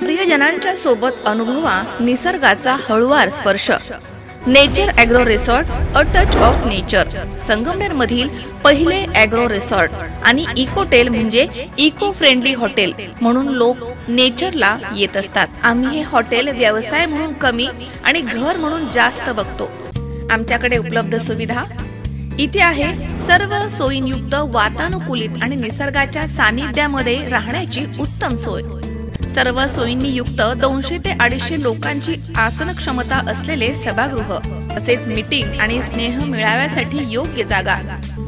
प्रियजनांच्या सोबत अनुभवा निसर्गाचा हळुवार स्पर्श. Nature agro resort a touch of nature Sangamner मधील पहिले अॅग्रो रिसॉर्ट आणि इकोटेल म्हणजे इको फ्रेंडली हॉटेल म्हणून लोक नेचरला येत असतात. आम्ही हे हॉटेल व्यवसाय म्हणून कमी आणि घर म्हणून जास्त बघतो. आमच्याकडे उपलब्ध सुविधा? इथे आहे सर्व सोयींयुक्त वातानुकूलित आणि निसर्गाच्या सानिध्यामध्ये राहण्याची उत्तम सोय. सर्व सोयींनी युक्त दोनशे ते अडीचशे लोकांची आसन क्षमता असलेले सभागृह. तसेच मीटिंग आणि स्नेह मिळाव्यासाठी योग्य जागा.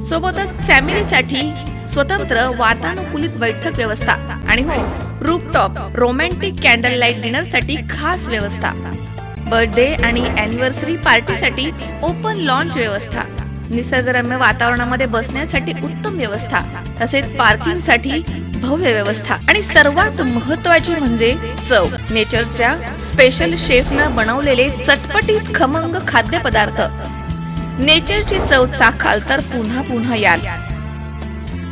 सोबतच फॅमिलीसाठी स्वतंत्र वातानुकूलित बैठक व्यवस्था आणि हो रूपटॉप रोमॅन्टिक कॅन्डल लाइट डिनरसाठी खास व्यवस्था. बर्थडे आणि अॅनिव्हर्सरी पार्टीसाठी ओपन लॉन्च व्यवस्था. निसर्गरम्य वातावरणामध्ये बसण्यासाठी उत्तम व्यवस्था. तसेच पार्किंगसाठी भव्य व्यवस्था. आणि सर्वात महत्वाची म्हणजे चव. नेचरच्या स्पेशल शेफनं बनवलेले चटपटीत खमंग खाद्यपदार्थ. नेचरची चव चाखाल तर पुन्हा पुन्हा याल.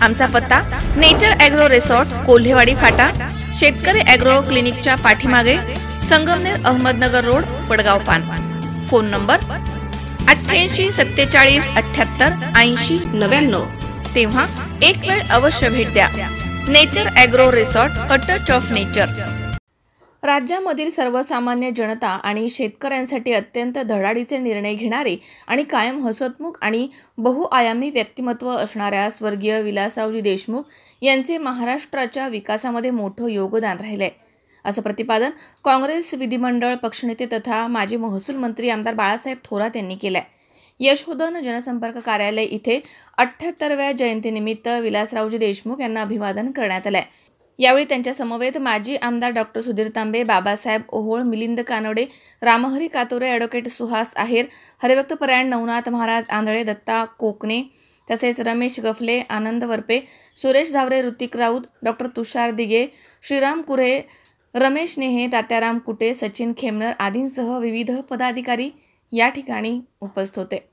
आमचा पत्ता नेचर अॅग्रो रिसॉर्ट कोल्हेवाडी फाटा. शेतकरी अॅग्रो क्लिनिकच्या पाठीमागे संगमनेर अहमदनगर रोड वडगाव पान. फोन नंबर अठ्ठ्याऐंशी सत्तेचाळीस अठ्ठ्याहत्तर ऐंशी नव्याण्णव. तेव्हा एक वेळ अवश्य भेट द्या. Nature agro resort a touch of nature राज्यामधील सर्वसामान्य जनता आणि शेतकऱ्यांसाठी अत्यंत धडाडीचे निर्णय घेणारे आणि कायम हसतमुख आणि बहुआयामी व्यक्तिमत्व असणाऱ्या स्वर्गीय विलासरावजी देशमुख यांचे महाराष्ट्राच्या विकासामध्ये मोठं योगदान राहिले असं प्रतिपादन काँग्रेस विधिमंडळ पक्षनेते तथा माजी महसूल मंत्री आमदार बाळासाहेब थोरात यांनी केलं आहे यशोधन जनसंपर्क कार्यालय इथे अठ्ठ्याहत्तरव्या जयंतीनिमित्त विलासरावजी देशमुख यांना अभिवादन करण्यात आलंय. यावेळी त्यांच्या समवेत माजी आमदार डॉक्टर सुधीर तांबे बाबासाहेब ओहोळ मिलिंद कानडे रामहरी कातोरे ॲडव्होकेट सुहास आहेर हरिभक्त परायण नवनाथ महाराज आंधळे दत्ता कोकणे तसेच रमेश गफले आनंद वरपे सुरेश झावरे ऋतिक राऊत डॉक्टर तुषार दिगे श्रीराम कुरे रमेश नेहे तात्याराम कुटे सचिन खेमनर आदींसह विविध पदाधिकारी या ठिकाणी उपस्थित होते.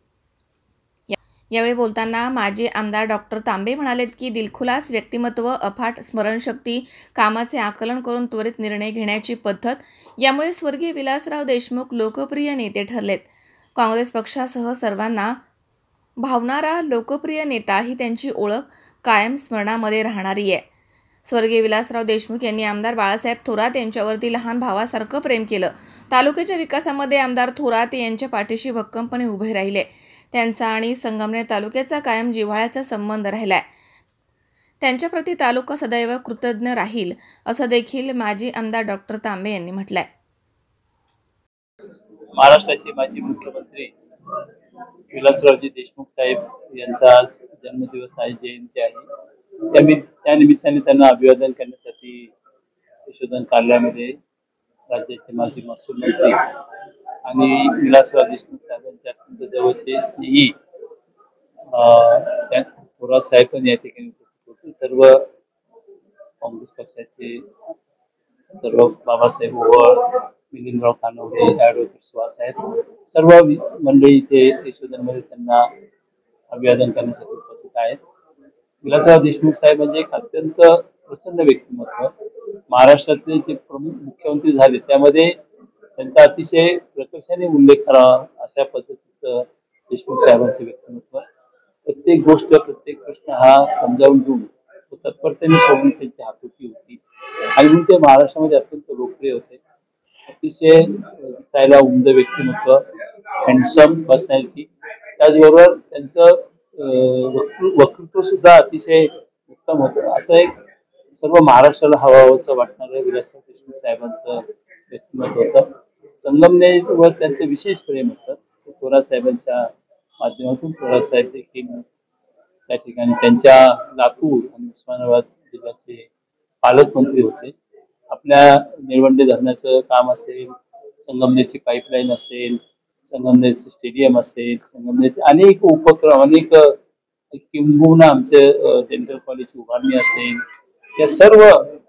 यावेळी बोलताना माजी आमदार डॉक्टर तांबे म्हणालेत की दिलखुलास व्यक्तिमत्व अफाट स्मरणशक्ती कामाचे आकलन करून त्वरित निर्णय घेण्याची पद्धत यामुळे स्वर्गीय विलासराव देशमुख लोकप्रिय नेते ठरलेत. काँग्रेस पक्षासह सर्वांना भावणारा लोकप्रिय नेता ही त्यांची ओळख कायम स्मरणामध्ये राहणारी आहे. स्वर्गीय विलासराव देशमुख यांनी आमदार बाळासाहेब थोरात यांच्यावरती लहान भावासारखं प्रेम केलं. तालुक्याच्या विकासामध्ये आमदार थोरात यांच्या पाठीशी भक्कमपणे उभे राहिले. त्यांचा आणि संगमनेर तालुक्याचा कायम जिव्हाळ्याचा संबंध राहिलाय. त्यांच्याप्रती तालुका सदैव कृतज्ञ राहील असं देखील माजी आमदार डॉक्टर तांबे यांनी म्हटलंय. महाराष्ट्राचे माजी मुख्यमंत्री विलासरावजी देशमुख साहेब यांचा आज जन्मदिवस आहे जयंती आहे. त्या निमित्ताने त्यांना अभिवादन करण्यासाठी संशोधन कार्यालयामध्ये राज्याचे माजी महसूल मंत्री आणि विलासराव देशमुख साहेब अत्यंत जवळचे स्नेही थोरात साहेब पण या ठिकाणी उपस्थित होते. सर्व काँग्रेस पक्षाचे सर्व बाबासाहेब ओवळ मिलिंदराव कानवडे ॲडव्होकेट सुहास आहेत सर्व मंडळी इथे यशोधनमध्ये त्यांना अभिवादन करण्यासाठी उपस्थित आहेत. विलासराव देशमुख साहेब म्हणजे एक अत्यंत प्रसन्न व्यक्तिमत्व. महाराष्ट्रातले जे प्रमुख मुख्यमंत्री झाले त्यामध्ये त्यांचा अतिशय प्रकर्षाने उल्लेख करावा अशा पद्धतीने देशमुख साहेबांचं व्यक्तिमत्व प्रत्येक गोष्ट प्रत्येक प्रश्न हा समजावून घेऊन तो तत्परतेने सोडून त्यांची हातोटी होती. आणि म्हणून ते महाराष्ट्रामध्ये अत्यंत लोकप्रिय होते. अतिशय दिसायला उमद व्यक्तिमत्व हँडसम पर्सनॅलिटी त्याचबरोबर त्यांचं वक्तृत्व सुद्धा अतिशय उत्तम होतं. असं एक सर्व महाराष्ट्राला हवाहवंसं वाटणारं विलासराव देशमुख साहेबांचं व्यक्तिमत्व होतं. संगमनेरवर त्यांचं विशेष प्रेम होतं. थोरात साहेबांच्या माध्यमातून थोरात साहेब देखील त्या ठिकाणी त्यांच्या लातूर आणि उस्मानाबाद जिल्ह्याचे पालकमंत्री होते. आपल्या निळवंडे धरणाचं काम असेल संगमनेरची पाईपलाईन असेल संगमनेरचं स्टेडियम असेल संगमनेरचे अनेक उपक्रम अनेक किंबहुना आमचे डेंटल कॉलेजची उभारणी असेल या सर्व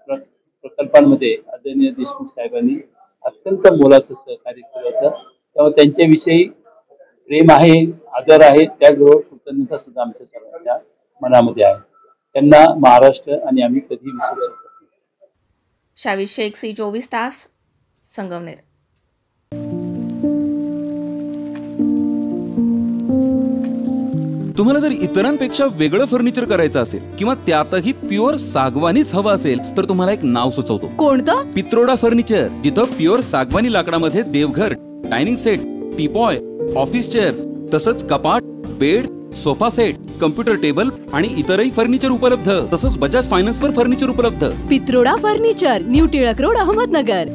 प्र- प्रकल्पांमध्ये आदरणीय देशमुख साहेबांनी अत्यंत मोलाचं सहकार्य केलं होतं. त्यामुळे त्यांच्याविषयी प्रेम आहे आदर आहे त्याचबरोबर कृतज्ञता सुद्धा आमच्या सर्वांच्या मनामध्ये आहे. त्यांना महाराष्ट्र आणि आम्ही कधी विसरू शकत नाही. शावीर शेख सी चोवीस तास संगमनेर. तुम्हाला जर इतरांपेक्षा वेगळं फर्निचर करायचं असेल किंवा त्यातही प्युअर सागवानीच हवं असेल तर तुम्हाला एक नाव सुचवतो. कोणतं? पित्रोडा फर्निचर जिथं प्युअर सागवानी लाकडामध्ये देवघर dining set teapoy office chair तसंच कपाट bed sofa set computer table आणि इतरही फर्निचर उपलब्ध. तसंच बजाज फायनान्स वर फर्निचर उपलब्ध. Pitroda furniture new Tilak road Ahmednagar.